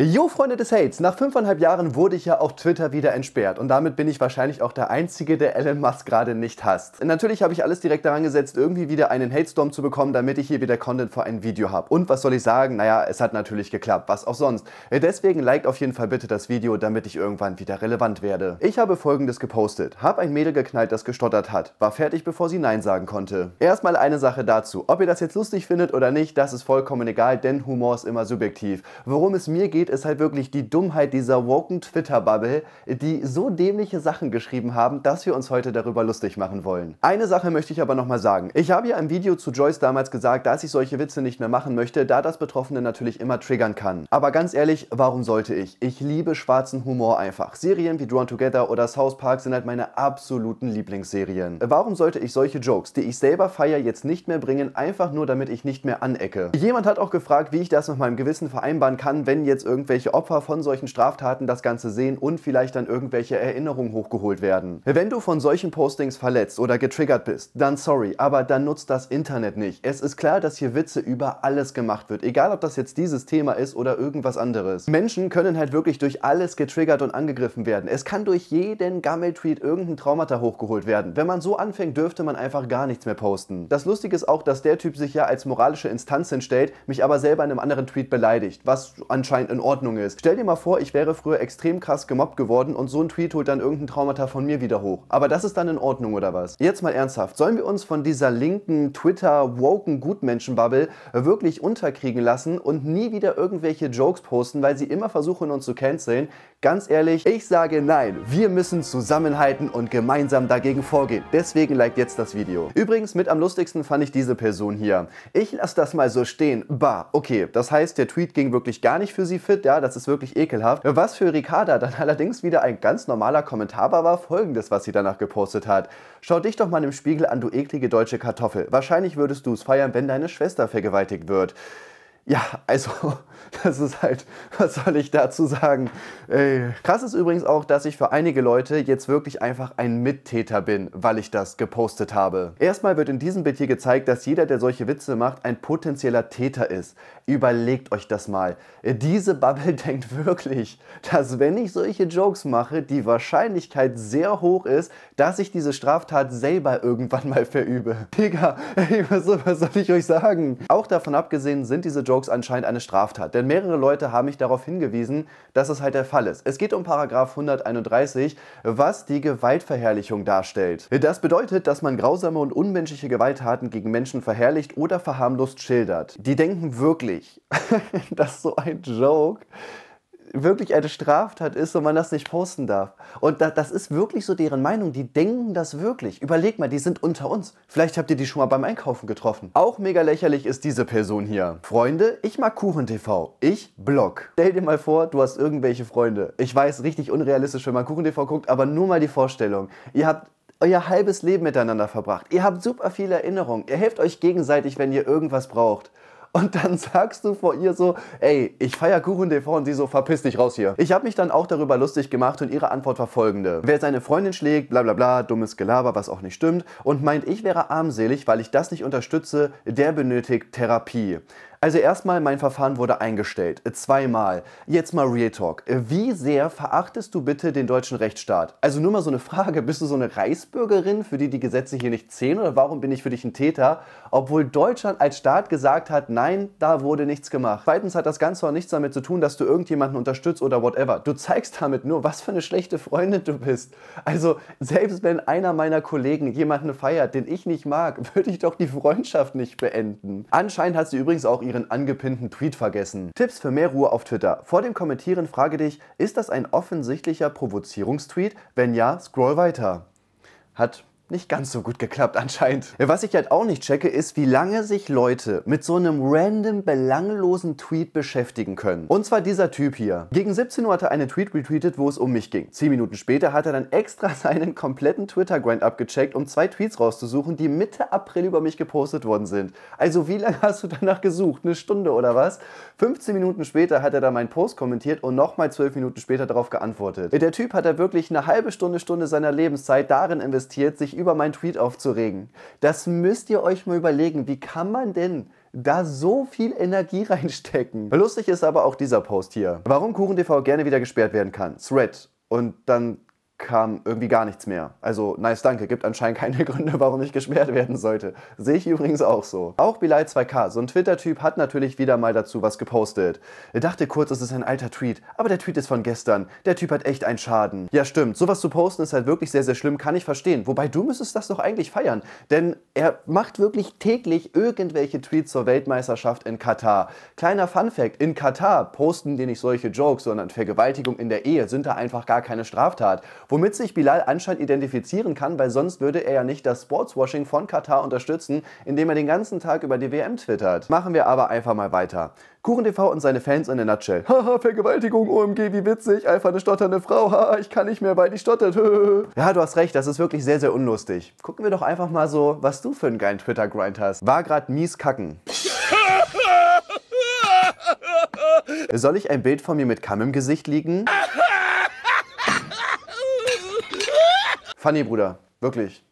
Jo, Freunde des Hates, nach fünfeinhalb Jahren wurde ich ja auf Twitter wieder entsperrt und damit bin ich wahrscheinlich auch der Einzige, der Elon Musk gerade nicht hasst. Natürlich habe ich alles direkt daran gesetzt, irgendwie wieder einen Hate-Storm zu bekommen, damit ich hier wieder Content für ein Video habe. Und was soll ich sagen? Naja, es hat natürlich geklappt, was auch sonst. Deswegen liked auf jeden Fall bitte das Video, damit ich irgendwann wieder relevant werde. Ich habe folgendes gepostet, habe ein Mädel geknallt, das gestottert hat, war fertig, bevor sie Nein sagen konnte. Erstmal eine Sache dazu, ob ihr das jetzt lustig findet oder nicht, das ist vollkommen egal, denn Humor ist immer subjektiv. Worum es mir geht, ist halt wirklich die Dummheit dieser woken Twitter-Bubble, die so dämliche Sachen geschrieben haben, dass wir uns heute darüber lustig machen wollen. Eine Sache möchte ich aber nochmal sagen. Ich habe ja im Video zu Joyce damals gesagt, dass ich solche Witze nicht mehr machen möchte, da das Betroffene natürlich immer triggern kann. Aber ganz ehrlich, warum sollte ich? Ich liebe schwarzen Humor einfach. Serien wie Drawn Together oder South Park sind halt meine absoluten Lieblingsserien. Warum sollte ich solche Jokes, die ich selber feiere, jetzt nicht mehr bringen, einfach nur damit ich nicht mehr anecke? Jemand hat auch gefragt, wie ich das mit meinem Gewissen vereinbaren kann, wenn jetzt irgendwelche Opfer von solchen Straftaten das Ganze sehen und vielleicht dann irgendwelche Erinnerungen hochgeholt werden. Wenn du von solchen Postings verletzt oder getriggert bist, dann sorry, aber dann nutzt das Internet nicht. Es ist klar, dass hier Witze über alles gemacht wird, egal ob das jetzt dieses Thema ist oder irgendwas anderes. Menschen können halt wirklich durch alles getriggert und angegriffen werden. Es kann durch jeden Gammeltweet irgendein Traumata hochgeholt werden. Wenn man so anfängt, dürfte man einfach gar nichts mehr posten. Das Lustige ist auch, dass der Typ sich ja als moralische Instanz hinstellt, mich aber selber in einem anderen Tweet beleidigt, was anscheinend in Ordnung ist. Stell dir mal vor, ich wäre früher extrem krass gemobbt geworden und so ein Tweet holt dann irgendein Traumata von mir wieder hoch. Aber das ist dann in Ordnung oder was? Jetzt mal ernsthaft, sollen wir uns von dieser linken Twitter-woken Gutmenschen-Bubble wirklich unterkriegen lassen und nie wieder irgendwelche Jokes posten, weil sie immer versuchen uns zu canceln? Ganz ehrlich, ich sage nein. Wir müssen zusammenhalten und gemeinsam dagegen vorgehen. Deswegen liked jetzt das Video. Übrigens, mit am lustigsten fand ich diese Person hier. Ich lasse das mal so stehen. Bah, okay. Das heißt, der Tweet ging wirklich gar nicht für sie fit. Ja, das ist wirklich ekelhaft. Was für Ricarda dann allerdings wieder ein ganz normaler Kommentar war, war folgendes, was sie danach gepostet hat. Schau dich doch mal im Spiegel an, du eklige deutsche Kartoffel. Wahrscheinlich würdest du es feiern, wenn deine Schwester vergewaltigt wird. Ja, also, das ist halt, was soll ich dazu sagen? Ey. Krass ist übrigens auch, dass ich für einige Leute jetzt wirklich einfach ein Mittäter bin, weil ich das gepostet habe. Erstmal wird in diesem Bild hier gezeigt, dass jeder, der solche Witze macht, ein potenzieller Täter ist. Überlegt euch das mal. Diese Bubble denkt wirklich, dass wenn ich solche Jokes mache, die Wahrscheinlichkeit sehr hoch ist, dass ich diese Straftat selber irgendwann mal verübe. Digga, ey, was soll ich euch sagen? Auch davon abgesehen sind diese Jokes Jokes anscheinend eine Straftat. Denn mehrere Leute haben mich darauf hingewiesen, dass es halt der Fall ist. Es geht um Paragraph 131, was die Gewaltverherrlichung darstellt. Das bedeutet, dass man grausame und unmenschliche Gewalttaten gegen Menschen verherrlicht oder verharmlost schildert. Die denken wirklich, dass so ein Joke wirklich eine Straftat ist und man das nicht posten darf. Und da, das ist wirklich so deren Meinung. Die denken das wirklich. Überleg mal, die sind unter uns. Vielleicht habt ihr die schon mal beim Einkaufen getroffen. Auch mega lächerlich ist diese Person hier. Freunde, ich mag KuchenTV. Ich blog. Stell dir mal vor, du hast irgendwelche Freunde. Ich weiß, richtig unrealistisch, wenn man KuchenTV guckt, aber nur mal die Vorstellung. Ihr habt euer halbes Leben miteinander verbracht. Ihr habt super viele Erinnerungen. Ihr helft euch gegenseitig, wenn ihr irgendwas braucht. Und dann sagst du vor ihr so, ey, ich feier Kuchen TV und sie so, verpiss dich raus hier. Ich habe mich dann auch darüber lustig gemacht und ihre Antwort war folgende. Wer seine Freundin schlägt, bla bla bla, dummes Gelaber, was auch nicht stimmt, und meint, ich wäre armselig, weil ich das nicht unterstütze, der benötigt Therapie. Also erstmal, mein Verfahren wurde eingestellt. Zweimal. Jetzt mal Real Talk. Wie sehr verachtest du bitte den deutschen Rechtsstaat? Also nur mal so eine Frage. Bist du so eine Reichsbürgerin, für die die Gesetze hier nicht zählen? Oder warum bin ich für dich ein Täter? Obwohl Deutschland als Staat gesagt hat, nein, da wurde nichts gemacht. Zweitens hat das Ganze auch nichts damit zu tun, dass du irgendjemanden unterstützt oder whatever. Du zeigst damit nur, was für eine schlechte Freundin du bist. Also selbst wenn einer meiner Kollegen jemanden feiert, den ich nicht mag, würde ich doch die Freundschaft nicht beenden. Anscheinend hat sie übrigens auch ihren angepinnten Tweet vergessen. Tipps für mehr Ruhe auf Twitter. Vor dem Kommentieren frage dich, ist das ein offensichtlicher Provozierungstweet? Wenn ja, scroll weiter. Hat nicht ganz so gut geklappt anscheinend. Was ich halt auch nicht checke, ist, wie lange sich Leute mit so einem random, belanglosen Tweet beschäftigen können. Und zwar dieser Typ hier. Gegen 17 Uhr hat er einen Tweet retweetet, wo es um mich ging. 10 Minuten später hat er dann extra seinen kompletten Twitter-Grind abgecheckt, um zwei Tweets rauszusuchen, die Mitte April über mich gepostet worden sind. Also wie lange hast du danach gesucht? Eine Stunde oder was? 15 Minuten später hat er dann meinen Post kommentiert und nochmal 12 Minuten später darauf geantwortet. Der Typ hat da wirklich eine halbe Stunde, Stunde seiner Lebenszeit darin investiert, sich über meinen Tweet aufzuregen. Das müsst ihr euch mal überlegen. Wie kann man denn da so viel Energie reinstecken. Lustig ist aber auch dieser Post hier. Warum KuchenTV gerne wieder gesperrt werden kann. Thread. Und dann kam irgendwie gar nichts mehr. Also, nice, danke. Gibt anscheinend keine Gründe, warum ich gesperrt werden sollte. Sehe ich übrigens auch so. Auch Bilal 2K, so ein Twitter-Typ, hat natürlich wieder mal dazu was gepostet. Er dachte kurz, es ist ein alter Tweet, aber der Tweet ist von gestern. Der Typ hat echt einen Schaden. Ja, stimmt. Sowas zu posten ist halt wirklich sehr, sehr schlimm, kann ich verstehen. Wobei du müsstest das doch eigentlich feiern. Denn er macht wirklich täglich irgendwelche Tweets zur Weltmeisterschaft in Katar. Kleiner Fun-Fact: In Katar posten die nicht solche Jokes, sondern Vergewaltigung in der Ehe sind da einfach gar keine Straftat womit sich Bilal anscheinend identifizieren kann, weil sonst würde er ja nicht das Sportswashing von Katar unterstützen, indem er den ganzen Tag über die WM twittert. Machen wir aber einfach mal weiter. KuchenTV und seine Fans in der Nutshell. Haha, Vergewaltigung, OMG, wie witzig, einfach eine stotternde Frau, haha, ich kann nicht mehr, weil die stottert. ja, du hast recht, das ist wirklich sehr, sehr unlustig. Gucken wir doch einfach mal so, was du für einen geilen Twitter-Grind hast. War grad mies kacken. Soll ich ein Bild von mir mit Kamm im Gesicht liegen? Funny, Bruder. Wirklich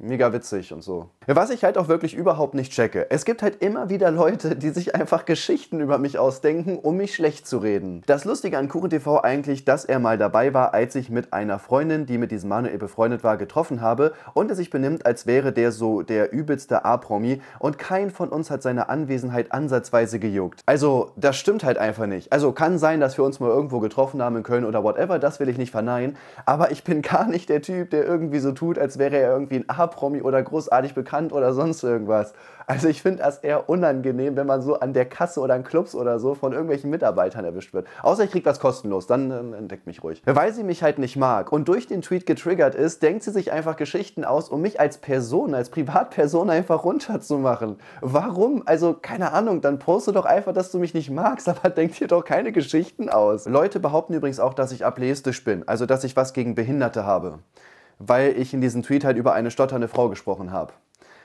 mega witzig und so. Was ich halt auch wirklich überhaupt nicht checke. Es gibt halt immer wieder Leute, die sich einfach Geschichten über mich ausdenken, um mich schlecht zu reden. Das Lustige an KuchenTV eigentlich, dass er mal dabei war, als ich mit einer Freundin, die mit diesem Manuel befreundet war, getroffen habe und er sich benimmt, als wäre der so der übelste A-Promi und kein von uns hat seine Anwesenheit ansatzweise gejuckt. Also, das stimmt halt einfach nicht. Also, kann sein, dass wir uns mal irgendwo getroffen haben in Köln oder whatever, das will ich nicht verneinen, aber ich bin gar nicht der Typ, der irgendwie so tut, als wäre er irgendwie ein A Promi oder großartig bekannt oder sonst irgendwas. Also ich finde das eher unangenehm, wenn man so an der Kasse oder an Clubs oder so von irgendwelchen Mitarbeitern erwischt wird. Außer ich kriege was kostenlos, dann äh, entdeckt mich ruhig. Weil sie mich halt nicht mag und durch den Tweet getriggert ist, denkt sie sich einfach Geschichten aus, um mich als Person, als Privatperson einfach runterzumachen. Warum? Also keine Ahnung, dann poste doch einfach, dass du mich nicht magst, aber denk dir doch keine Geschichten aus. Leute behaupten übrigens auch, dass ich ableistisch bin, also dass ich was gegen Behinderte habe weil ich in diesem Tweet halt über eine stotternde Frau gesprochen habe.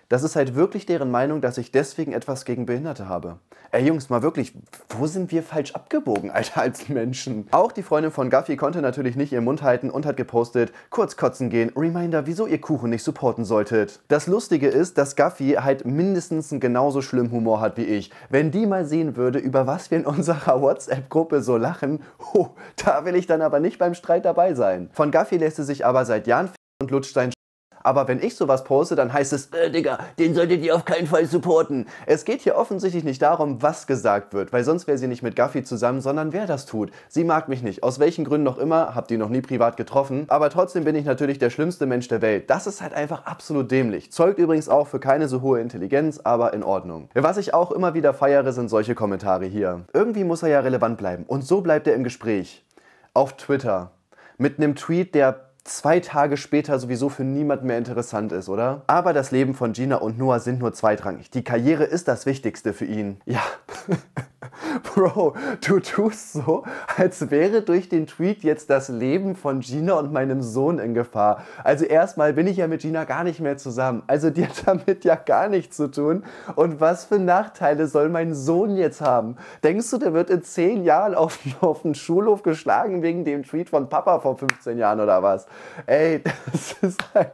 Das ist halt wirklich deren Meinung, dass ich deswegen etwas gegen Behinderte habe. Ey Jungs, mal wirklich, wo sind wir falsch abgebogen, Alter, als Menschen? Auch die Freundin von Guffy konnte natürlich nicht ihren Mund halten und hat gepostet, kurz kotzen gehen, Reminder, wieso ihr Kuchen nicht supporten solltet. Das Lustige ist, dass Guffy halt mindestens einen genauso schlimmen Humor hat wie ich. Wenn die mal sehen würde, über was wir in unserer WhatsApp-Gruppe so lachen, ho, da will ich dann aber nicht beim Streit dabei sein. Von Guffy lässt sie sich aber seit Jahren und lutscht seinen aber wenn ich sowas poste, dann heißt es, äh, Digga, den solltet ihr auf keinen Fall supporten. Es geht hier offensichtlich nicht darum, was gesagt wird, weil sonst wäre sie nicht mit Guffy zusammen, sondern wer das tut. Sie mag mich nicht. Aus welchen Gründen noch immer, habt ihr noch nie privat getroffen. Aber trotzdem bin ich natürlich der schlimmste Mensch der Welt. Das ist halt einfach absolut dämlich. Zeugt übrigens auch für keine so hohe Intelligenz, aber in Ordnung. Was ich auch immer wieder feiere, sind solche Kommentare hier. Irgendwie muss er ja relevant bleiben. Und so bleibt er im Gespräch. Auf Twitter. Mit einem Tweet, der zwei Tage später sowieso für niemand mehr interessant ist, oder? Aber das Leben von Gina und Noah sind nur zweitrangig. Die Karriere ist das Wichtigste für ihn. Ja. Bro, du tust so, als wäre durch den Tweet jetzt das Leben von Gina und meinem Sohn in Gefahr. Also erstmal bin ich ja mit Gina gar nicht mehr zusammen. Also die hat damit ja gar nichts zu tun. Und was für Nachteile soll mein Sohn jetzt haben? Denkst du, der wird in zehn Jahren auf, auf den Schulhof geschlagen wegen dem Tweet von Papa vor 15 Jahren oder was? Ey, das ist halt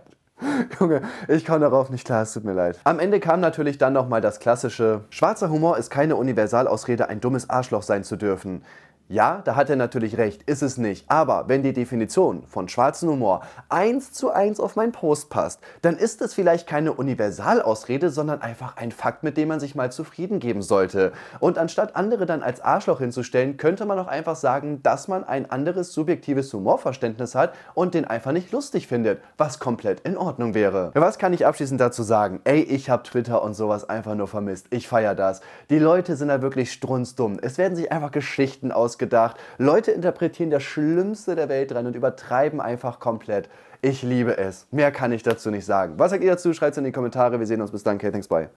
Junge, ich komme darauf nicht klar, es tut mir leid. Am Ende kam natürlich dann nochmal das klassische, schwarzer Humor ist keine Universalausrede, ein dummes Arschloch sein zu dürfen. Ja, da hat er natürlich recht, ist es nicht. Aber wenn die Definition von schwarzem Humor eins zu eins auf meinen Post passt, dann ist es vielleicht keine Universalausrede, sondern einfach ein Fakt, mit dem man sich mal zufrieden geben sollte. Und anstatt andere dann als Arschloch hinzustellen, könnte man auch einfach sagen, dass man ein anderes subjektives Humorverständnis hat und den einfach nicht lustig findet, was komplett in Ordnung wäre. Was kann ich abschließend dazu sagen? Ey, ich habe Twitter und sowas einfach nur vermisst. Ich feiere das. Die Leute sind da wirklich strunzdumm. Es werden sich einfach Geschichten ausgedacht ausgedacht. Leute interpretieren das Schlimmste der Welt dran und übertreiben einfach komplett. Ich liebe es. Mehr kann ich dazu nicht sagen. Was sagt ihr dazu? Schreibt es in die Kommentare. Wir sehen uns bis dann. Okay, thanks, bye.